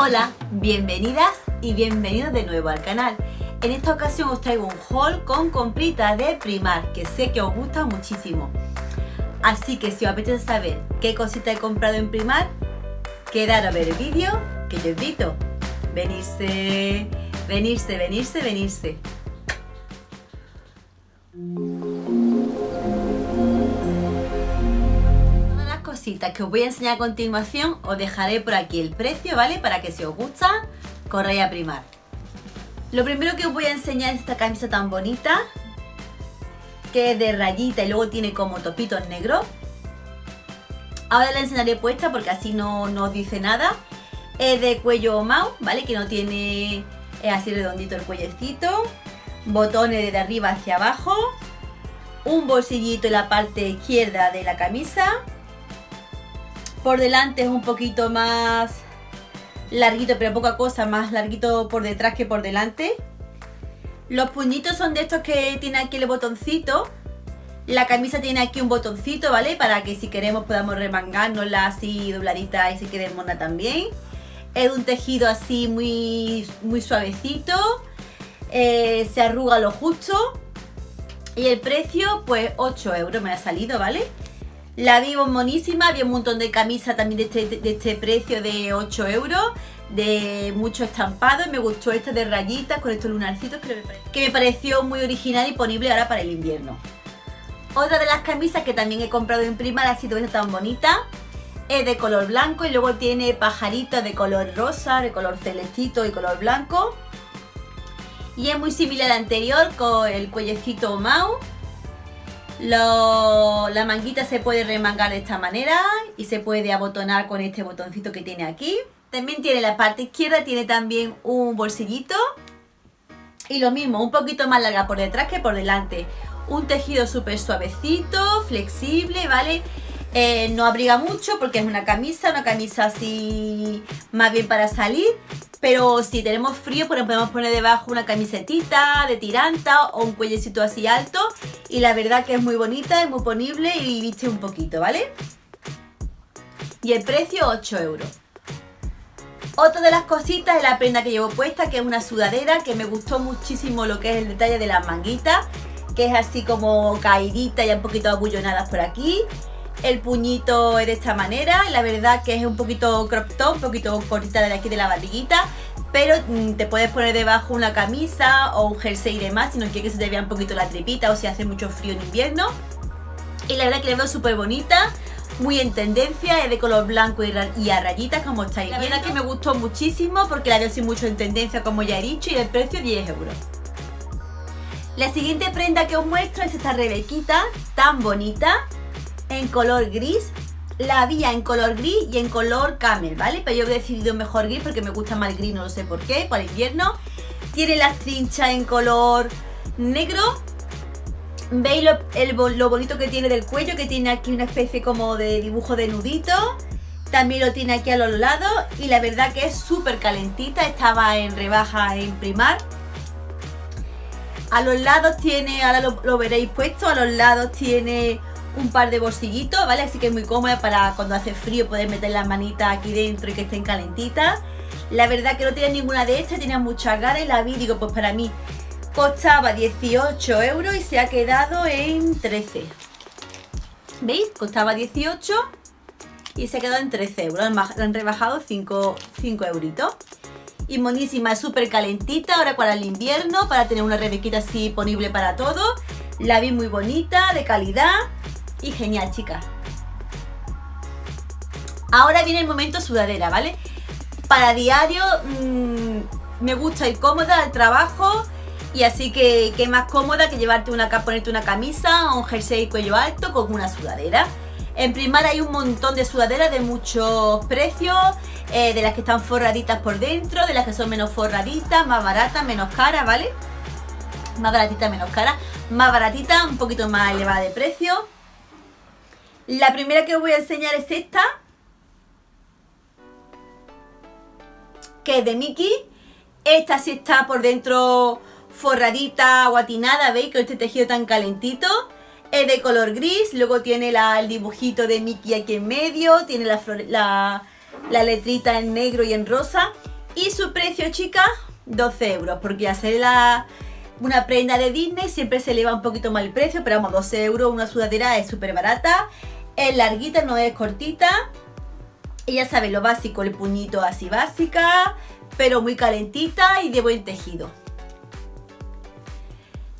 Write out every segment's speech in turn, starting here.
Hola, bienvenidas y bienvenidos de nuevo al canal. En esta ocasión os traigo un haul con compritas de Primar, que sé que os gusta muchísimo. Así que si os apetece saber qué cosita he comprado en Primar, quedar a ver el vídeo que yo invito. Venirse, venirse, venirse, venirse. Que os voy a enseñar a continuación os dejaré por aquí el precio, ¿vale? Para que si os gusta, corréis a Primar. Lo primero que os voy a enseñar es esta camisa tan bonita, que es de rayita y luego tiene como topitos negros. Ahora la enseñaré puesta porque así no, no os dice nada. Es de cuello mau, ¿vale? Que no tiene... Es así redondito el cuellecito. Botones desde arriba hacia abajo. Un bolsillito en la parte izquierda de la camisa. Por delante es un poquito más larguito, pero poca cosa, más larguito por detrás que por delante. Los puñitos son de estos que tiene aquí el botoncito. La camisa tiene aquí un botoncito, ¿vale? Para que si queremos podamos remangárnosla así dobladita y si queremos mona también. Es un tejido así muy, muy suavecito. Eh, se arruga lo justo. Y el precio, pues 8 euros me ha salido, ¿vale? La vi monísima, había un montón de camisas también de este, de este precio de 8 euros de mucho estampado y me gustó esta de rayitas con estos lunarcitos que me, pareció, que me pareció muy original y ponible ahora para el invierno. Otra de las camisas que también he comprado en Primar ha sido esta tan bonita. Es de color blanco y luego tiene pajaritos de color rosa, de color celestito y color blanco. Y es muy similar a la anterior con el cuellecito Mau. Lo, la manguita se puede remangar de esta manera y se puede abotonar con este botoncito que tiene aquí. También tiene la parte izquierda, tiene también un bolsillito. Y lo mismo, un poquito más larga por detrás que por delante. Un tejido súper suavecito, flexible, ¿vale? Eh, no abriga mucho porque es una camisa, una camisa así más bien para salir. Pero si tenemos frío, pues podemos poner debajo una camisetita de tiranta o un cuellecito así alto. Y la verdad que es muy bonita, es muy ponible y viste un poquito, ¿vale? Y el precio 8 euros. Otra de las cositas es la prenda que llevo puesta, que es una sudadera, que me gustó muchísimo lo que es el detalle de las manguitas, que es así como caidita y un poquito abullonadas por aquí. El puñito es de esta manera, la verdad que es un poquito crop top, un poquito cortita de aquí de la barriguita, pero mm, te puedes poner debajo una camisa o un jersey y demás si no quieres que se te vea un poquito la tripita o si hace mucho frío en invierno. Y la verdad que la veo súper bonita, muy en tendencia, es de color blanco y, a rayitas como estáis La verdad que me gustó muchísimo porque la veo así mucho en tendencia como ya he dicho y el precio 10 euros. La siguiente prenda que os muestro es esta rebequita tan bonita en color gris. La había en color gris y en color camel, ¿vale? Pero yo he decidido mejor gris porque me gusta más el gris, no lo sé por qué, para invierno. Tiene las trinchas en color negro ¿Veis lo, bonito que tiene del cuello? Que tiene aquí una especie como de dibujo de nudito. También lo tiene aquí a los lados y la verdad que es súper calentita. Estaba en rebaja en primar. A los lados tiene, ahora lo, veréis puesto, a los lados tiene un par de bolsillitos, ¿vale? Así que es muy cómoda para cuando hace frío poder meter las manitas aquí dentro y que estén calentitas. La verdad que no tiene ninguna de estas, tenía muchas ganas y la vi, digo, pues para mí Costaba 18 euros y se ha quedado en 13. ¿Veis? Costaba 18 y se ha quedado en 13 euros. Han rebajado 5, 5 euritos. Y monísima, súper calentita ahora para el invierno, para tener una rebequita así disponible para todo. La vi muy bonita, de calidad y genial, chicas. Ahora viene el momento sudadera, ¿vale? Para diario mmm, me gusta ir cómoda al trabajo y así que, qué más cómoda que llevarte una, ponerte una camisa o un jersey cuello alto con una sudadera. En Primar hay un montón de sudaderas de muchos precios, eh, de las que están forraditas por dentro, de las que son menos forraditas, más baratas, menos caras, ¿vale? Más baratita, menos cara. Más baratita, un poquito más elevada de precio. La primera que os voy a enseñar es esta. Que es de Mickey. Esta sí está por dentro forradita, guatinada, ¿veis? Con este tejido tan calentito. Es de color gris, luego tiene el dibujito de Mickey aquí en medio, tiene la, la letrita en negro y en rosa. Y su precio, chicas, 12 euros, porque hacer la, una prenda de Disney siempre se eleva un poquito más el precio, pero vamos, 12 euros, una sudadera es súper barata, es larguita, no es cortita. Y ya sabéis, lo básico, el puñito así básica, pero muy calentita y de buen tejido.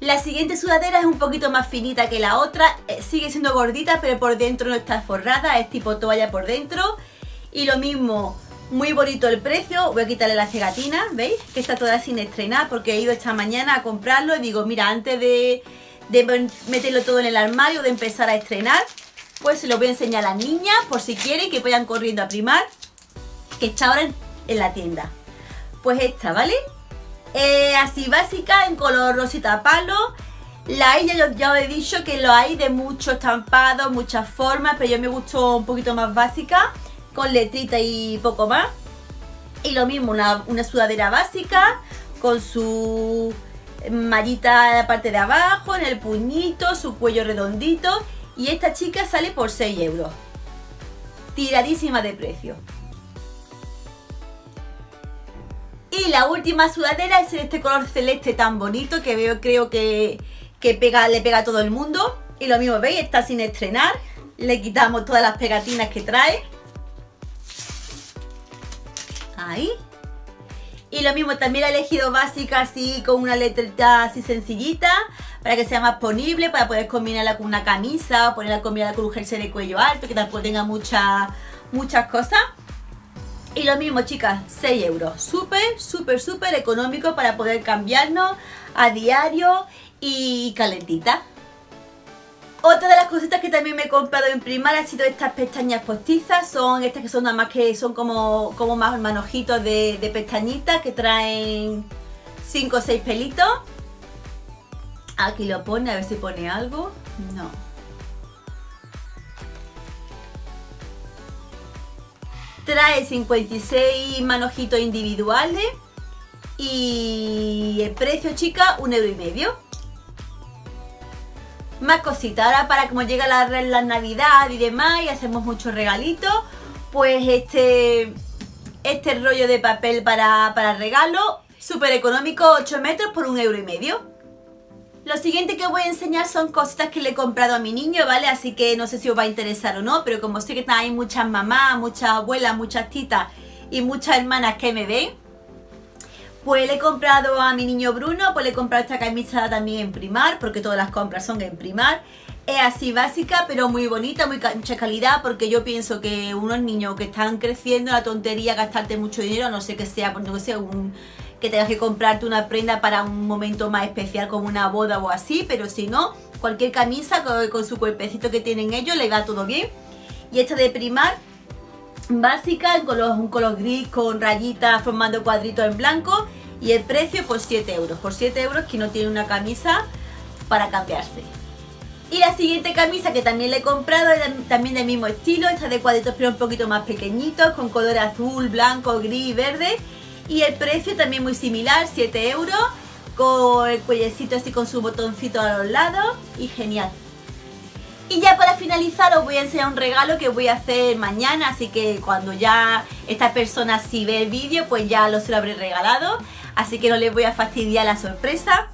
La siguiente sudadera es un poquito más finita que la otra, eh, sigue siendo gordita, pero por dentro no está forrada, es tipo toalla por dentro. Y lo mismo, muy bonito el precio, voy a quitarle la cegatina, ¿veis? Que está toda sin estrenar porque he ido esta mañana a comprarlo y digo, mira, antes de, meterlo todo en el armario, de empezar a estrenar, pues se lo voy a enseñar a las niñas por si quieren que vayan corriendo a primar, que está ahora en, la tienda. Pues esta, ¿vale? Eh, así básica, en color rosita palo. La hay, ya, ya os he dicho que lo hay de muchos estampados, muchas formas, pero yo me gustó un poquito más básica con letrita y poco más. Y lo mismo, una, sudadera básica con su mallita en la parte de abajo, en el puñito, su cuello redondito. Y esta chica sale por 6 euros. Tiradísima de precio. Y la última sudadera es este color celeste tan bonito que veo, creo que, que pega, le pega a todo el mundo. Y lo mismo, ¿veis? Está sin estrenar. Le quitamos todas las pegatinas que trae. Ahí. Y lo mismo, también la he elegido básica así, con una letrita así sencillita, para que sea más ponible, para poder combinarla con una camisa, o ponerla combinada con un jersey de cuello alto, que tampoco tenga muchas muchas cosas. Y lo mismo, chicas, 6 euros. Súper, súper, súper económico para poder cambiarnos a diario y calentita. Otra de las cositas que también me he comprado en Primar ha sido estas pestañas postizas. Son estas que son nada más que son como, como más manojitos de, de pestañitas que traen 5 o 6 pelitos. Aquí lo pone, a ver si pone algo. No. Trae 56 manojitos individuales y el precio, chica, un euro y medio más cositas. Ahora para como llega la, la Navidad y demás y hacemos muchos regalitos, pues este, este rollo de papel para, para regalo, súper económico, 8 metros por un euro y medio. Lo siguiente que voy a enseñar son cositas que le he comprado a mi niño, ¿vale? Así que no sé si os va a interesar o no, pero como sé que hay muchas mamás, muchas abuelas, muchas titas y muchas hermanas que me ven, pues le he comprado a mi niño Bruno, pues le he comprado esta camisa también en primar, porque todas las compras son en primar. Es así básica, pero muy bonita, muy mucha calidad, porque yo pienso que unos niños que están creciendo, la tontería gastarte mucho dinero, no sé que sea, porque no sea un que tengas que comprarte una prenda para un momento más especial como una boda o así, pero si no, cualquier camisa con, su cuerpecito que tienen ellos le da todo bien. Y esta de primar, básica, en color, un color gris con rayitas formando cuadritos en blanco y el precio por 7 euros. Por 7 euros que no tiene una camisa para cambiarse. Y la siguiente camisa que también le he comprado es también del mismo estilo, esta de cuadritos pero un poquito más pequeñitos, con color azul, blanco, gris y verde. Y el precio también muy similar, 7 euros, con el cuellecito así con su botoncito a los lados y genial. Y ya para finalizar os voy a enseñar un regalo que voy a hacer mañana, así que cuando ya esta persona si ve el vídeo, pues ya lo se lo habré regalado, así que no les voy a fastidiar la sorpresa.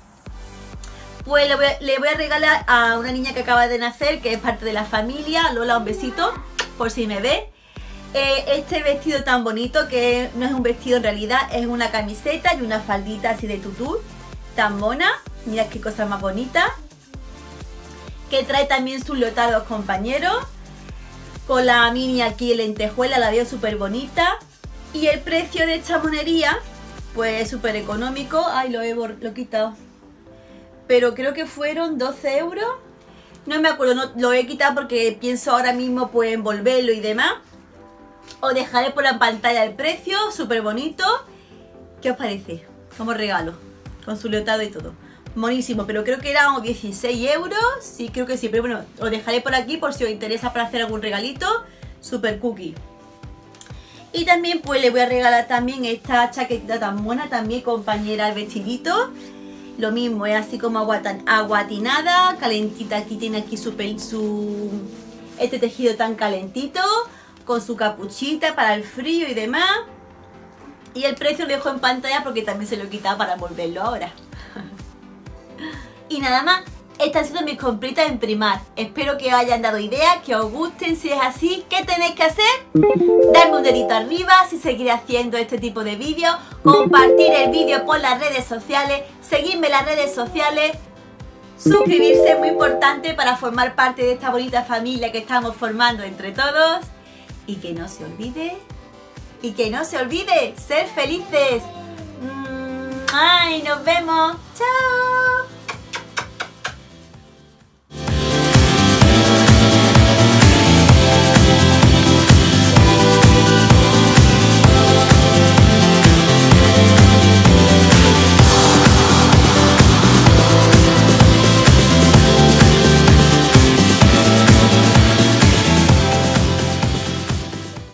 Pues le voy, a, regalar a una niña que acaba de nacer, que es parte de la familia, Lola, un besito, por si me ve. Eh, este vestido tan bonito, que no es un vestido en realidad, es una camiseta y una faldita así de tutú, tan mona. Mira qué cosa más bonita que trae también su leotardo compañero. Con la mini aquí lentejuela, la veo súper bonita. Y el precio de esta monería, pues súper económico. Ay, lo he, lo he quitado. Pero creo que fueron 12 euros. No me acuerdo, no, lo he quitado porque pienso ahora mismo pues envolverlo y demás. Os dejaré por la pantalla el precio, súper bonito. ¿Qué os parece? Como regalo, con su leotardo y todo monísimo, pero creo que eran 16 euros, sí, creo que sí, pero bueno, os dejaré por aquí por si os interesa para hacer algún regalito, super cookie. Y también pues le voy a regalar también esta chaquetita tan buena, también compañera el vestidito. Lo mismo, es así como aguatinada, calentita, aquí tiene aquí su, su este tejido tan calentito, con su capuchita para el frío y demás. Y el precio lo dejo en pantalla porque también se lo he quitado para volverlo ahora. y nada más, estas han sido mis compritas en primar. Espero que os hayan dado ideas, que os gusten. Si es así, ¿qué tenéis que hacer? Darme un dedito arriba si seguiré haciendo este tipo de vídeos. Compartir el vídeo por las redes sociales. Seguirme en las redes sociales. Suscribirse es muy importante para formar parte de esta bonita familia que estamos formando entre todos. Y que no se olvide y que no se olvide ser felices. ¡Ay, nos vemos! ¡Chao!